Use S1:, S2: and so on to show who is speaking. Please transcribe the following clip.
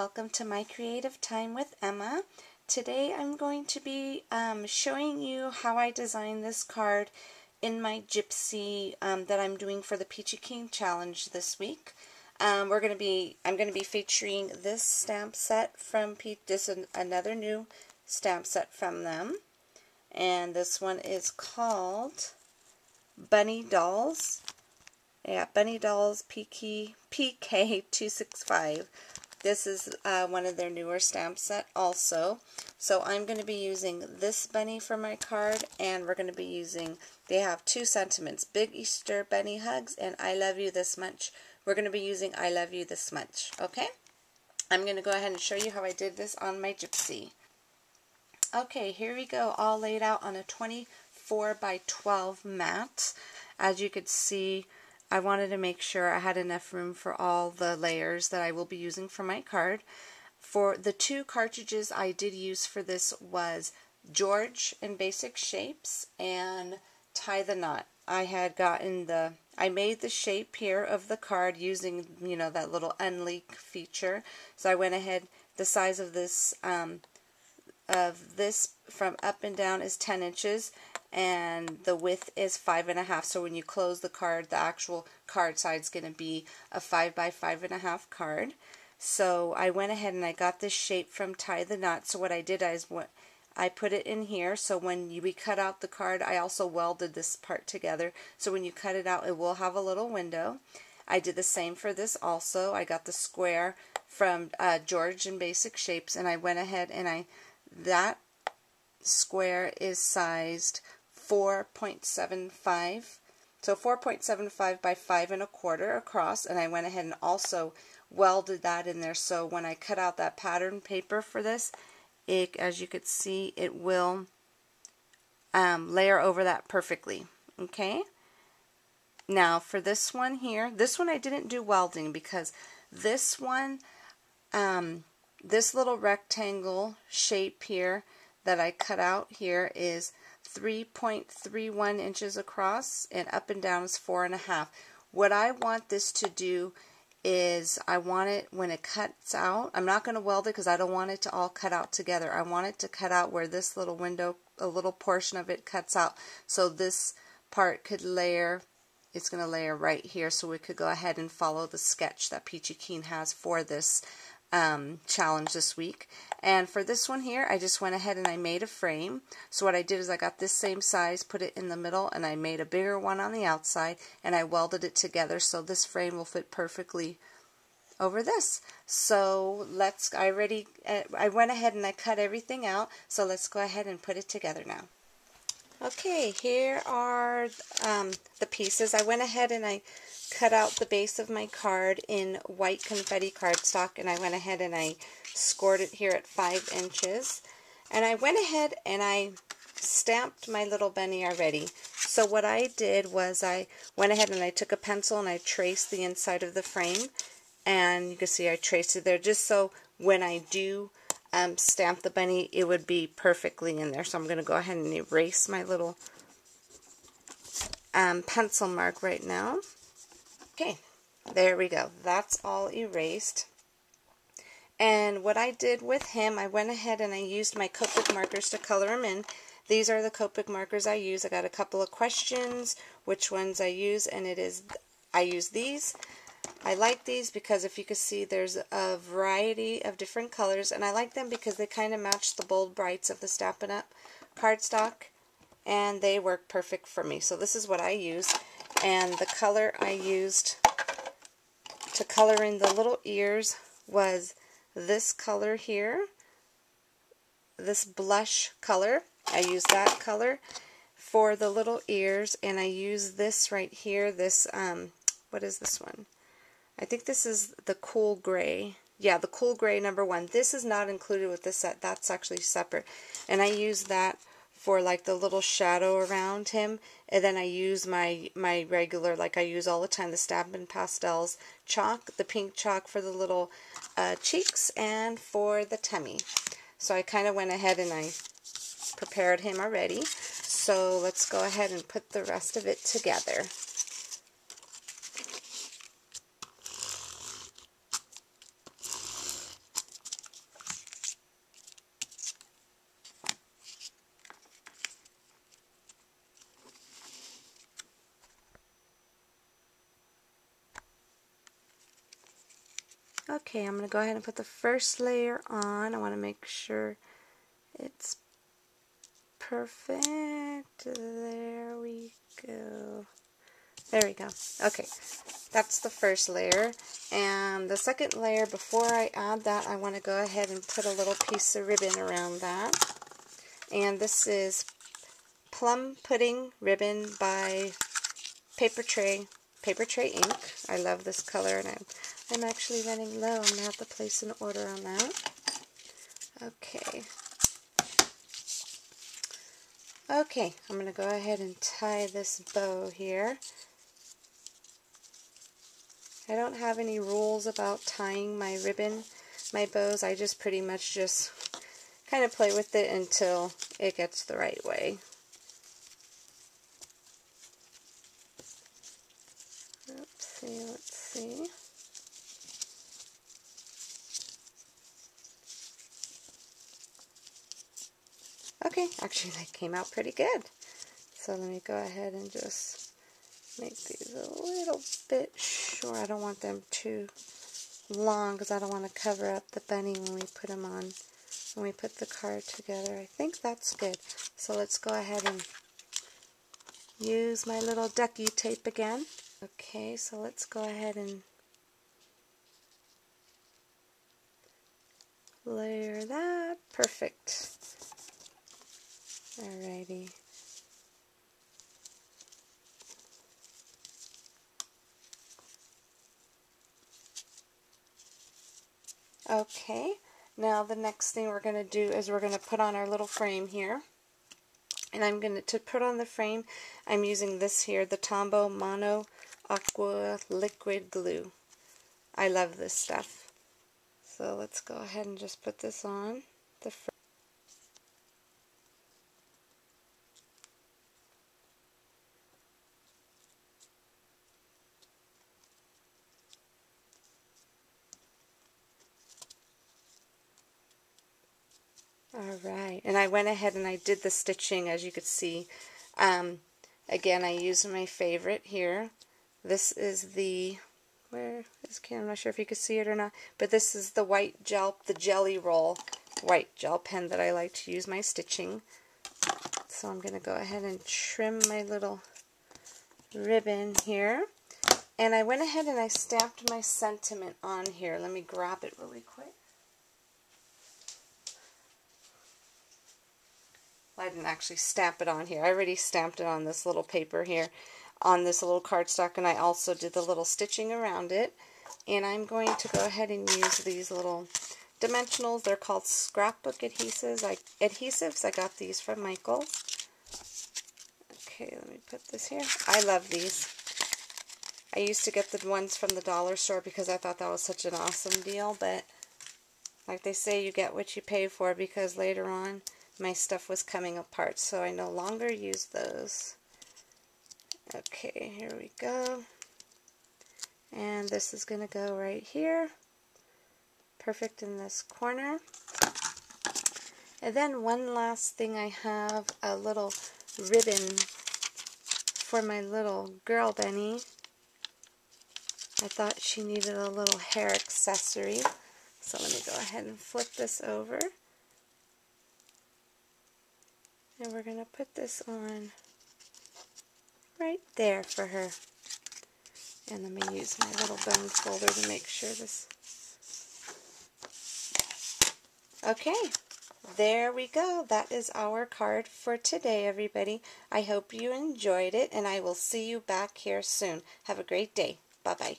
S1: welcome to my creative time with Emma. Today I'm going to be um, showing you how I designed this card in my Gypsy um, that I'm doing for the Peachy Keen Challenge this week. Um, we're going to be, I'm going to be featuring this stamp set from Pe this is another new stamp set from them. And this one is called Bunny Dolls. Yeah, Bunny Dolls PK, PK265. This is uh, one of their newer stamp set also. So I'm going to be using this bunny for my card and we're going to be using, they have two sentiments, Big Easter Bunny Hugs and I Love You This Much. We're going to be using I Love You This Much, okay? I'm going to go ahead and show you how I did this on my Gypsy. Okay, here we go, all laid out on a 24 by 12 mat. As you could see, I wanted to make sure I had enough room for all the layers that I will be using for my card. For the two cartridges I did use for this was George and Basic Shapes and Tie the Knot. I had gotten the, I made the shape here of the card using, you know, that little unleak feature. So I went ahead, the size of this, um, of this from up and down is 10 inches and the width is five and a half. So when you close the card the actual card side is going to be a five by five and a half card. So I went ahead and I got this shape from tie the knot. So what I did is what I put it in here. So when you, we cut out the card I also welded this part together. So when you cut it out it will have a little window. I did the same for this also. I got the square from uh, George and Basic Shapes and I went ahead and I that square is sized 4.75 so 4.75 by 5 and a quarter across and I went ahead and also welded that in there. So when I cut out that pattern paper for this it as you could see it will um, layer over that perfectly okay? Now for this one here this one I didn't do welding because this one um, this little rectangle shape here that I cut out here is 3.31 inches across and up and down is four and a half. What I want this to do is I want it when it cuts out, I'm not going to weld it because I don't want it to all cut out together. I want it to cut out where this little window, a little portion of it cuts out. So this part could layer, it's going to layer right here so we could go ahead and follow the sketch that Peachy Keen has for this um, challenge this week. And for this one here, I just went ahead and I made a frame. So what I did is I got this same size, put it in the middle, and I made a bigger one on the outside, and I welded it together so this frame will fit perfectly over this. So let's, I already, uh, I went ahead and I cut everything out, so let's go ahead and put it together now. Okay, here are um, the pieces. I went ahead and I cut out the base of my card in white confetti cardstock and I went ahead and I scored it here at 5 inches. And I went ahead and I stamped my little bunny already. So what I did was I went ahead and I took a pencil and I traced the inside of the frame. And you can see I traced it there just so when I do um, stamp the bunny, it would be perfectly in there. So I'm going to go ahead and erase my little um, pencil mark right now. Okay, there we go. That's all erased. And what I did with him, I went ahead and I used my Copic markers to color him in. These are the Copic markers I use. I got a couple of questions, which ones I use, and it is, I use these. I like these because if you can see there's a variety of different colors and I like them because they kind of match the bold brights of the Stampin' Up cardstock and they work perfect for me. So this is what I use and the color I used to color in the little ears was this color here, this blush color. I used that color for the little ears, and I use this right here, this, um, what is this one? I think this is the cool gray. Yeah, the cool gray number one. This is not included with this set. That's actually separate. And I use that for like the little shadow around him and then I use my my regular like I use all the time the Stampin' Pastels chalk the pink chalk for the little uh, cheeks and for the tummy so I kind of went ahead and I prepared him already. So let's go ahead and put the rest of it together. Okay, I'm going to go ahead and put the first layer on. I want to make sure it's perfect. There we go. There we go. Okay, that's the first layer. And the second layer, before I add that, I want to go ahead and put a little piece of ribbon around that. And this is Plum Pudding Ribbon by Papertrey, Papertrey Ink. I love this color and I'm I'm actually running low. I'm going to have to place an order on that. Okay. Okay, I'm going to go ahead and tie this bow here. I don't have any rules about tying my ribbon, my bows. I just pretty much just kind of play with it until it gets the right way. Let's see, let's. Okay, actually that came out pretty good. So let me go ahead and just make these a little bit short. I don't want them too long because I don't want to cover up the bunny when we put them on, when we put the card together. I think that's good. So let's go ahead and use my little ducky tape again. Okay, so let's go ahead and layer that. Perfect. Alrighty. Okay, now the next thing we're going to do is we're going to put on our little frame here. And I'm going to, to put on the frame, I'm using this here, the Tombow Mono Aqua Liquid Glue. I love this stuff. So let's go ahead and just put this on the. Alright, and I went ahead and I did the stitching as you could see. Um, again, I used my favorite here. This is the, where is I'm not sure if you can see it or not, but this is the white gel, the Gelly Roll white gel pen that I like to use my stitching. So I'm going to go ahead and trim my little ribbon here. And I went ahead and I stamped my sentiment on here. Let me grab it really quick. I didn't actually stamp it on here. I already stamped it on this little paper here on this little cardstock and I also did the little stitching around it. And I'm going to go ahead and use these little dimensionals. They're called scrapbook adhesives. I, adhesives. I got these from Michaels. Okay, let me put this here. I love these. I used to get the ones from the dollar store because I thought that was such an awesome deal, but like they say, you get what you pay for because later on my stuff was coming apart, so I no longer use those. Okay, here we go. And this is going to go right here. Perfect in this corner. And then one last thing I have, a little ribbon for my little girl Benny. I thought she needed a little hair accessory. So let me go ahead and flip this over. And we're going to put this on right there for her. And let me use my little bone folder to make sure this... Okay, there we go. That is our card for today, everybody. I hope you enjoyed it, and I will see you back here soon. Have a great day. Bye-bye.